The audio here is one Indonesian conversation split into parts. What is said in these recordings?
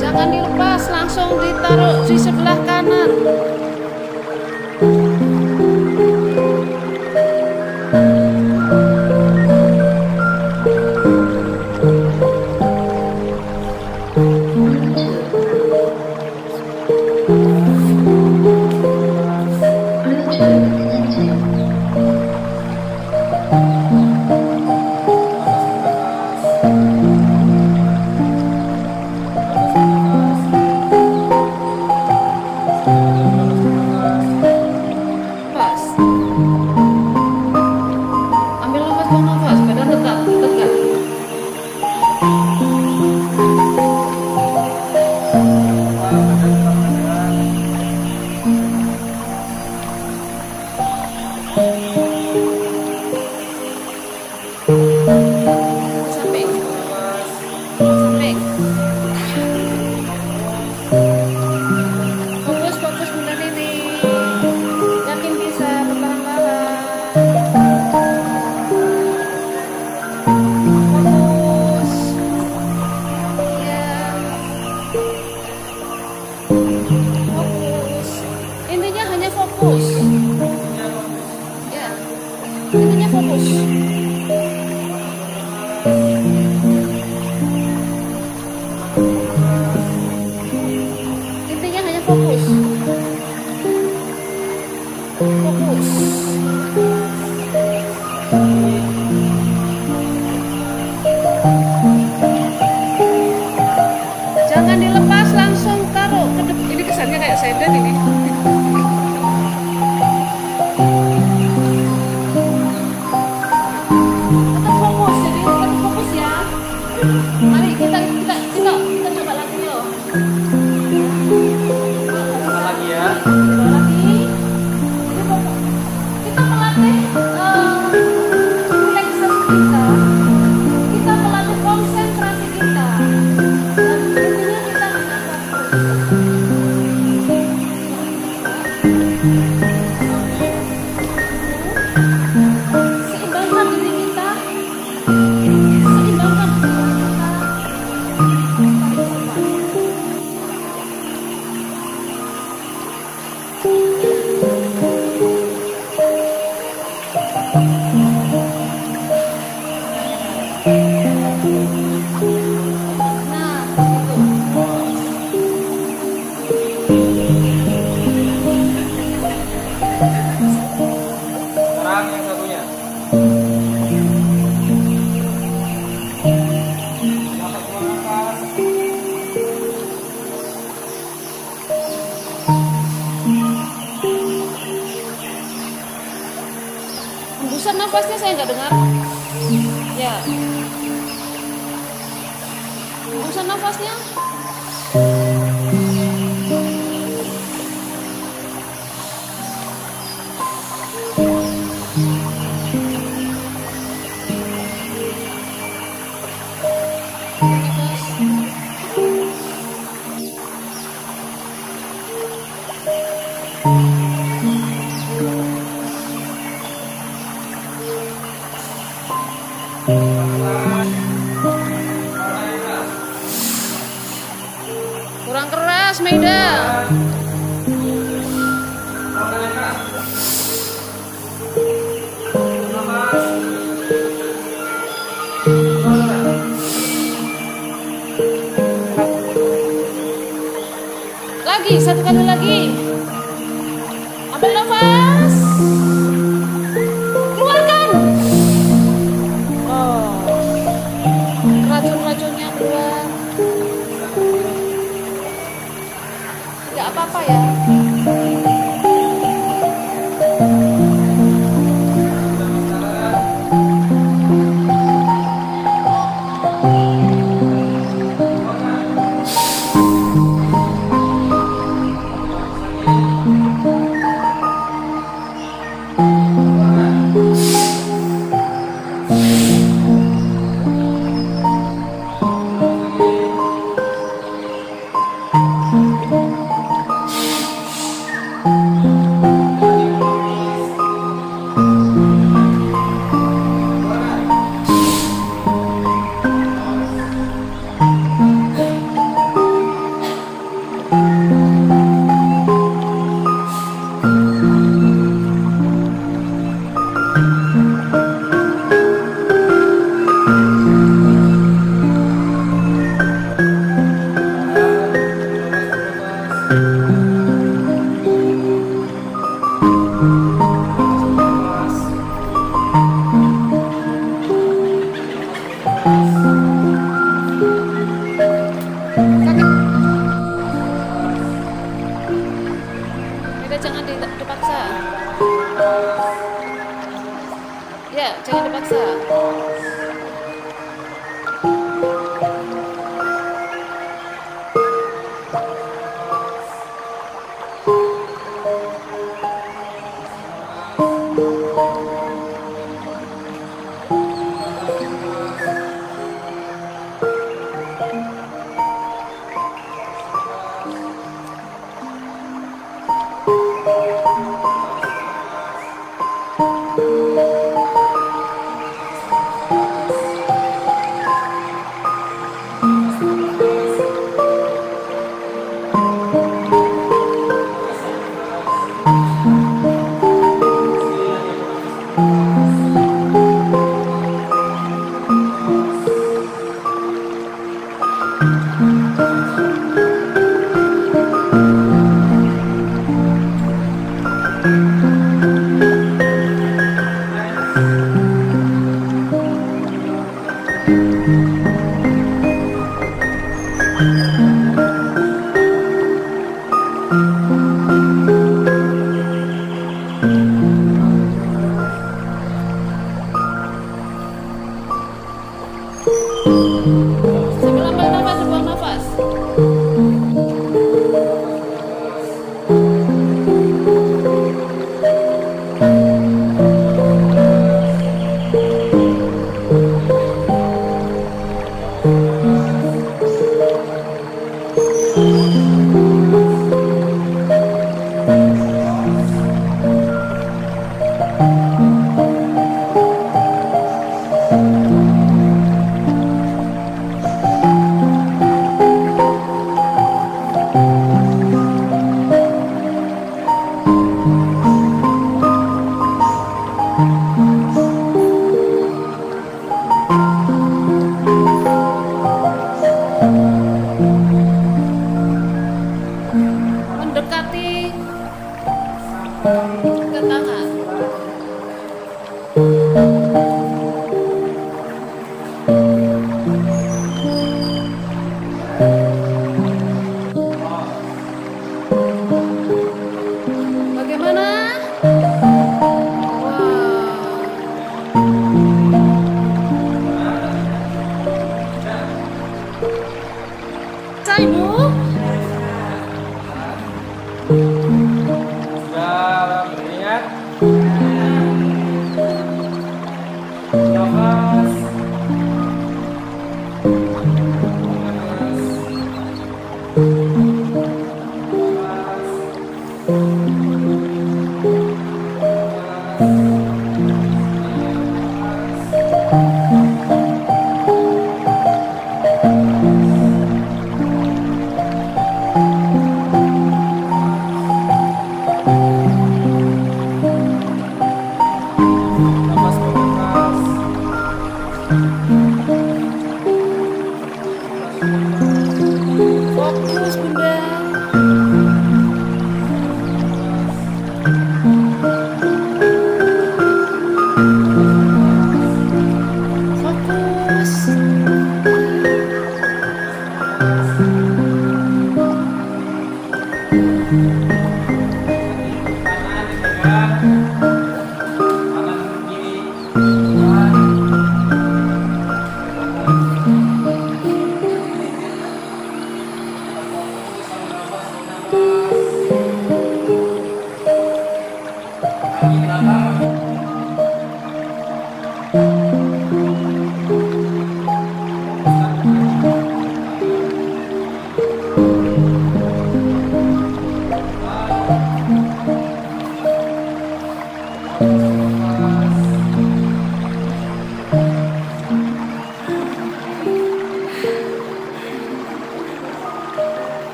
jangan dilepas langsung ditaruh di sebelah kanan. Lagi. Jangan di- dipaksa. Ya, jangan dipaksa. berkati tetangga.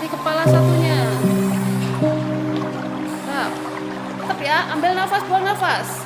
nanti kepala satunya. Nah, tetap ya ambil nafas buang nafas.